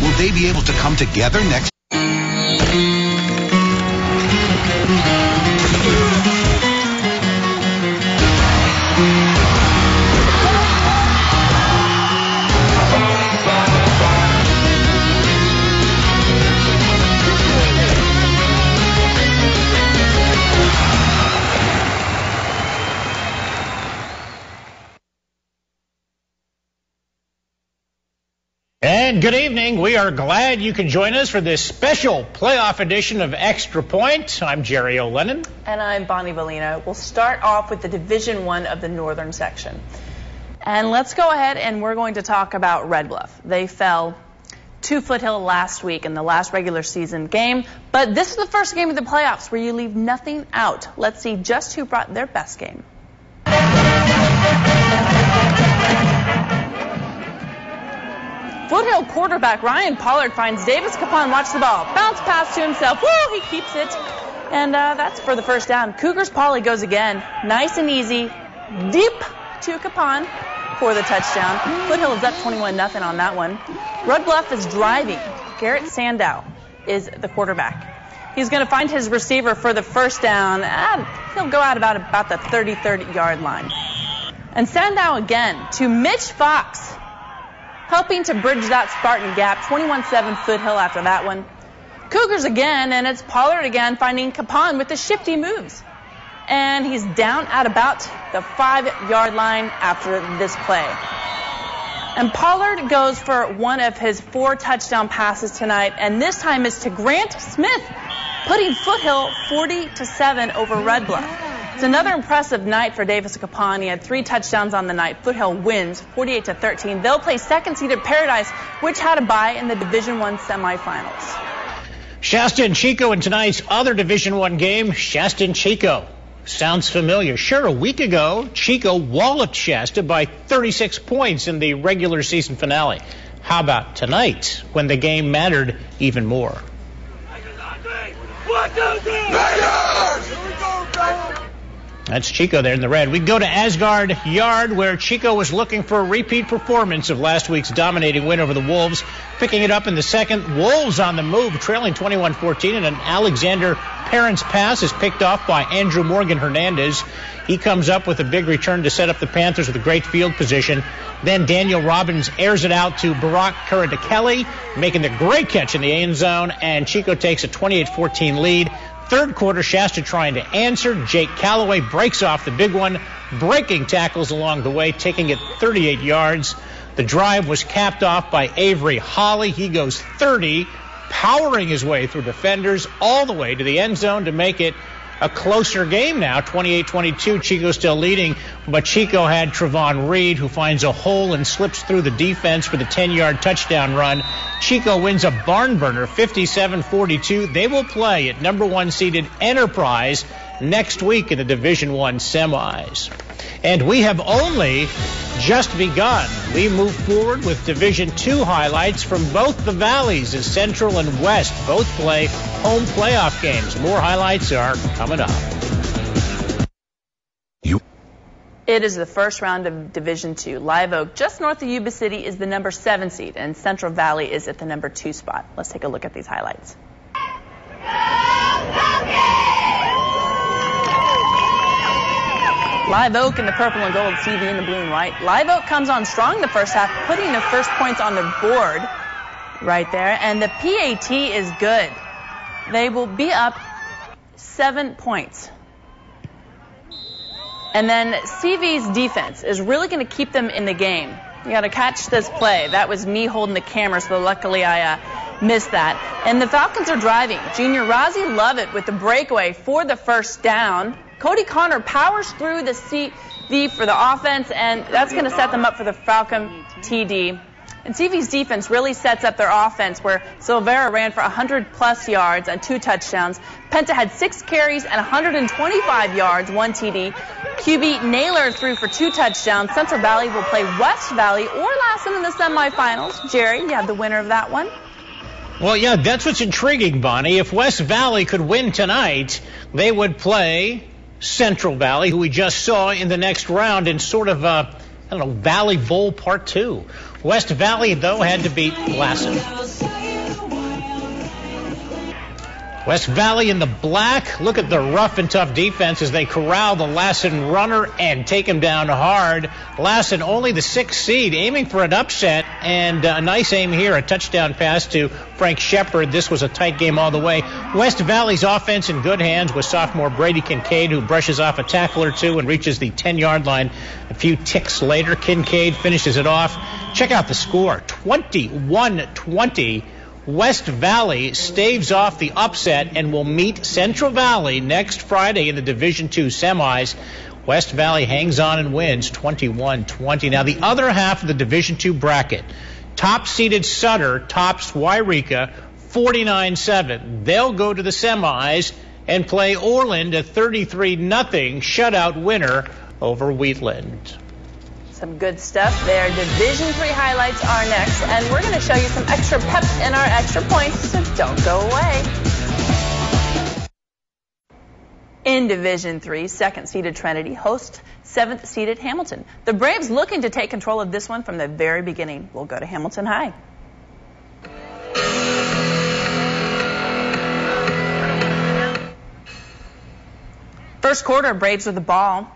Will they be able to come together next? And good evening. We are glad you can join us for this special playoff edition of Extra Point. I'm Jerry O'Lennon. And I'm Bonnie Valina. We'll start off with the Division One of the Northern section. And let's go ahead and we're going to talk about Red Bluff. They fell to Foothill last week in the last regular season game, but this is the first game of the playoffs where you leave nothing out. Let's see just who brought their best game. Foothill quarterback Ryan Pollard finds Davis Capon. Watch the ball. Bounce pass to himself. Woo! He keeps it. And uh, that's for the first down. Cougars Polly goes again. Nice and easy. Deep to Capon for the touchdown. Foothill is up 21 0 on that one. Red Bluff is driving. Garrett Sandow is the quarterback. He's going to find his receiver for the first down. He'll go out about, about the 30 30 yard line. And Sandow again to Mitch Fox helping to bridge that Spartan gap. 21-7 Foothill after that one. Cougars again, and it's Pollard again finding Capon with the shifty moves. And he's down at about the five-yard line after this play. And Pollard goes for one of his four touchdown passes tonight, and this time is to Grant Smith, putting Foothill 40 to 7 over Red Bluff. It's another impressive night for Davis Capon. He had three touchdowns on the night. Foothill wins 48 to 13. They'll play second seeded Paradise, which had a bye in the Division One semifinals. Shasta and Chico in tonight's other Division One game. Shasta and Chico. Sounds familiar. Sure, a week ago, Chico walloped Shasta by 36 points in the regular season finale. How about tonight, when the game mattered even more? One, two, three. That's Chico there in the red. We go to Asgard Yard, where Chico was looking for a repeat performance of last week's dominating win over the Wolves. Picking it up in the second, Wolves on the move, trailing 21-14, and an Alexander Parents pass is picked off by Andrew Morgan Hernandez. He comes up with a big return to set up the Panthers with a great field position. Then Daniel Robbins airs it out to Barack Current Kelly, making the great catch in the end zone, and Chico takes a 28-14 lead. Third quarter, Shasta trying to answer. Jake Calloway breaks off the big one, breaking tackles along the way, taking it 38 yards. The drive was capped off by Avery Holly. He goes 30, powering his way through defenders all the way to the end zone to make it a closer game now, 28-22. Chico still leading, but Chico had Travon Reed, who finds a hole and slips through the defense for the 10-yard touchdown run. Chico wins a barn burner, 57-42. They will play at number one seeded Enterprise next week in the Division One semis. And we have only just begun. We move forward with Division Two highlights from both the valleys as Central and West both play home playoff games. More highlights are coming up. You. It is the first round of Division Two. Live Oak, just north of Yuba City, is the number seven seed, and Central Valley is at the number two spot. Let's take a look at these highlights. Live Oak in the purple and gold, CV in the blue and white. Live Oak comes on strong the first half, putting the first points on the board right there. And the PAT is good. They will be up seven points. And then CV's defense is really going to keep them in the game. You got to catch this play. That was me holding the camera, so luckily I uh, missed that. And the Falcons are driving. Junior Rozzy Lovett with the breakaway for the first down. Cody Connor powers through the CV for the offense, and that's going to set them up for the Falcon TD. And CV's defense really sets up their offense where Silvera ran for 100 plus yards and two touchdowns. Penta had six carries and 125 yards, one TD. QB Naylor threw for two touchdowns. Central Valley will play West Valley or Lassen in the semifinals. Jerry, you have the winner of that one. Well, yeah, that's what's intriguing, Bonnie. If West Valley could win tonight, they would play Central Valley, who we just saw in the next round in sort of a, I don't know, Valley Bowl Part 2. West Valley, though, had to beat Lassen. West Valley in the black. Look at the rough and tough defense as they corral the Lassen runner and take him down hard. Lassen only the sixth seed, aiming for an upset, and uh, a nice aim here, a touchdown pass to Frank Shepard. This was a tight game all the way. West Valley's offense in good hands with sophomore Brady Kincaid, who brushes off a tackle or two and reaches the 10-yard line a few ticks later. Kincaid finishes it off. Check out the score, 21-20. West Valley staves off the upset and will meet Central Valley next Friday in the Division II semis. West Valley hangs on and wins 21-20. Now the other half of the Division II bracket, top seeded Sutter tops Yreka 49-7. They'll go to the semis and play Orland a 33 0 shutout winner over Wheatland. Some good stuff there. Division three highlights are next, and we're going to show you some extra pep in our extra points, so don't go away. In Division three, second-seeded Trinity hosts seventh-seeded Hamilton. The Braves looking to take control of this one from the very beginning. We'll go to Hamilton High. First quarter, Braves with the ball.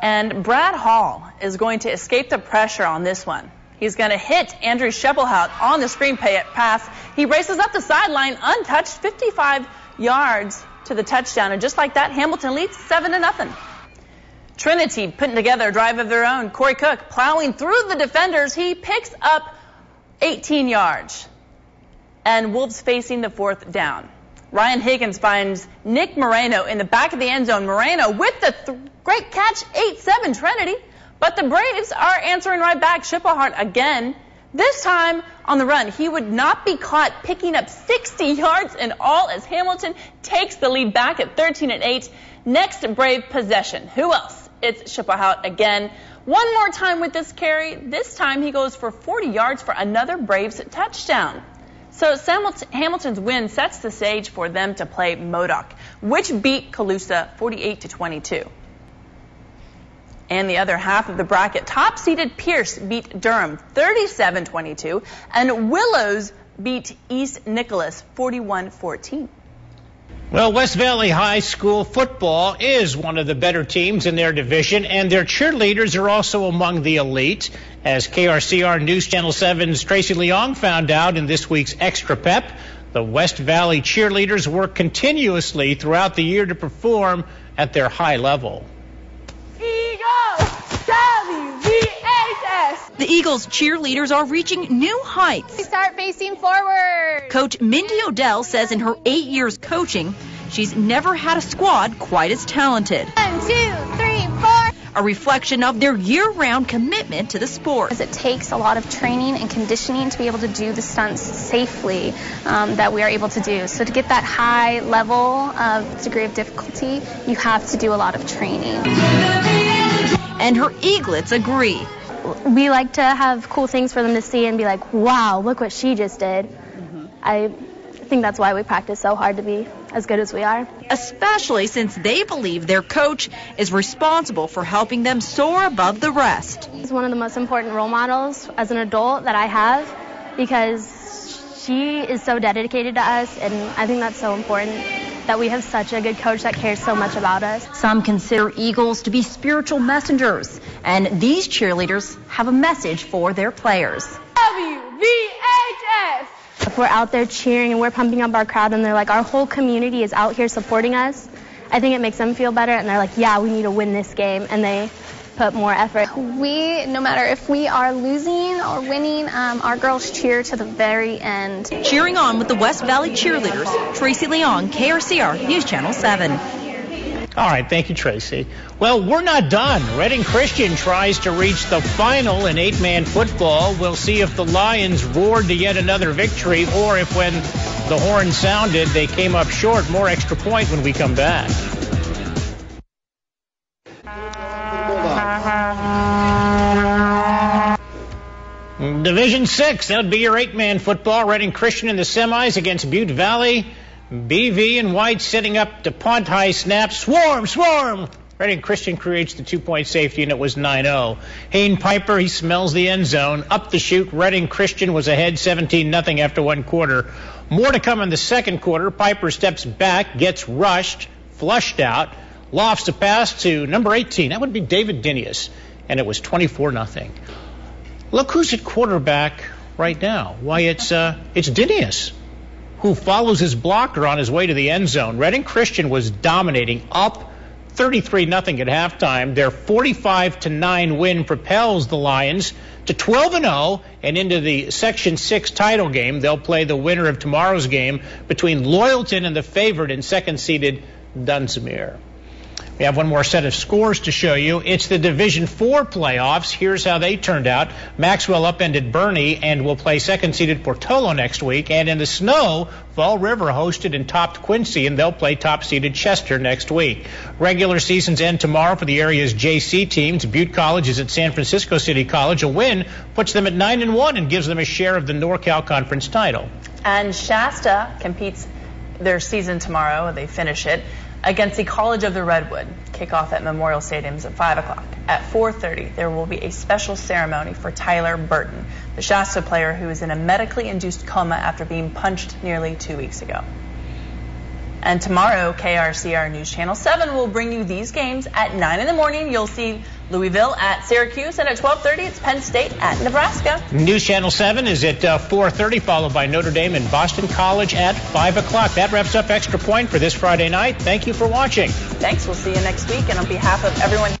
And Brad Hall is going to escape the pressure on this one. He's going to hit Andrew Scheppelhout on the screen pass. He races up the sideline untouched, 55 yards to the touchdown. And just like that, Hamilton leads 7 to nothing. Trinity putting together a drive of their own. Corey Cook plowing through the defenders. He picks up 18 yards. And Wolves facing the fourth down. Ryan Higgins finds Nick Moreno in the back of the end zone. Moreno with the th- great catch, 8-7 Trinity. But the Braves are answering right back. Scheppelhout again. This time on the run, he would not be caught picking up 60 yards in all as Hamilton takes the lead back at 13 and 8. Next Brave possession. Who else? It's Scheppelhout again. One more time with this carry. This time he goes for 40 yards for another Braves touchdown. So Hamilton's win sets the stage for them to play Modoc, which beat Colusa 48 to 22. And the other half of the bracket, top-seeded Pierce beat Durham 37-22, and Willows beat East Nicolaus 41-14. Well, West Valley High School football is one of the better teams in their division, and their cheerleaders are also among the elite. As KRCR News Channel 7's Tracy Leong found out in this week's Extra Pep, the West Valley cheerleaders work continuously throughout the year to perform at their high level. The Eagles cheerleaders are reaching new heights. We start facing forward. Coach Mindy Odell says in her eight years coaching, she's never had a squad quite as talented. One, two, three, four. A reflection of their year-round commitment to the sport. It takes a lot of training and conditioning to be able to do the stunts safely um, that we are able to do. So to get that high level of degree of difficulty, you have to do a lot of training. And her eaglets agree we like to have cool things for them to see and be like, wow, look what she just did. Mm-hmm. I think that's why we practice so hard to be as good as we are. Especially since they believe their coach is responsible for helping them soar above the rest. He's one of the most important role models as an adult that I have because she is so dedicated to us, and I think that's so important that we have such a good coach that cares so much about us. Some consider Eagles to be spiritual messengers, and these cheerleaders have a message for their players. WVHS! If we're out there cheering and we're pumping up our crowd and they're like, our whole community is out here supporting us, I think it makes them feel better and they're like, yeah, we need to win this game. And they put more effort. We, no matter if we are losing or winning, um, our girls cheer to the very end. Cheering on with the West Valley cheerleaders, Tracy Leong, KRCR News Channel 7. All right, thank you, Tracy. Well, we're not done. Redding Christian tries to reach the final in eight man football. We'll see if the Lions roared to yet another victory or if when the horn sounded, they came up short. More extra point when we come back. Division 6, that would be your eight-man football. Redding Christian in the semis against Butte Valley. BV and White setting up to punt high snap. Swarm, swarm. Redding Christian creates the two-point safety, and it was 9-0. Hayne Piper, he smells the end zone. Up the chute, Redding Christian was ahead 17-0 after one quarter. More to come in the second quarter. Piper steps back, gets rushed, flushed out, lofts a pass to number 18. That would be David Dinius, and it was 24-0. Look who's at quarterback right now. Why, it's uh, it's Dinius who follows his blocker on his way to the end zone. Redding Christian was dominating up 33 nothing at halftime. Their 45 to 9 win propels the Lions to 12 and 0 and into the Section 6 title game. They'll play the winner of tomorrow's game between Loyalton and the favored and second seeded Dunsmuir. We have one more set of scores to show you. It's the Division Four playoffs. Here's how they turned out. Maxwell upended Burney and will play second-seeded Portola next week. And in the snow, Fall River hosted and topped Quincy, and they'll play top-seeded Chester next week. Regular seasons end tomorrow for the area's JC teams. Butte College is at San Francisco City College. A win puts them at nine and one and gives them a share of the NorCal Conference title. And Shasta competes their season tomorrow. They finish it against the College of the Redwood. Kickoff at Memorial Stadiums at 5 o'clock. At 4.30, there will be a special ceremony for Tyler Burton, the Shasta player who is in a medically induced coma after being punched nearly two weeks ago. And tomorrow, KRCR News Channel 7 will bring you these games at 9 in the morning. You'll see Louisville at Syracuse, and at 12:30 it's Penn State at Nebraska. News Channel 7 is at uh, 4:30, followed by Notre Dame and Boston College at 5 o'clock. That wraps up Extra Point for this Friday night. Thank you for watching. Thanks. We'll see you next week, and on behalf of everyone.